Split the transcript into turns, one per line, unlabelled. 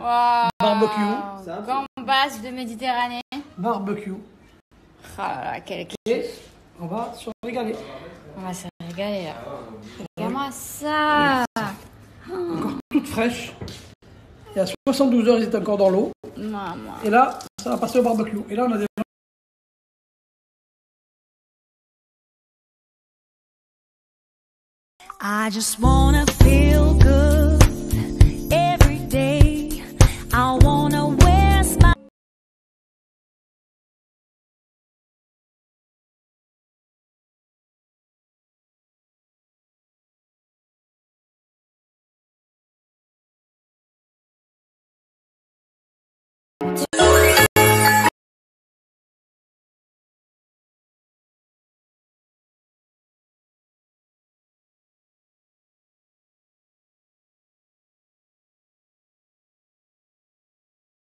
Waouh, Gambas de Méditerranée.
barbecue.
Là là, quel
Et on va se régaler.
On va se régaler là. Regarde-moi ça.
Toute fraîche. Il y a 72 heures, ils étaient encore dans l'eau.
Maman.
Et là, ça va passer au barbecue. Et là, on a des
I just wanna feel good
to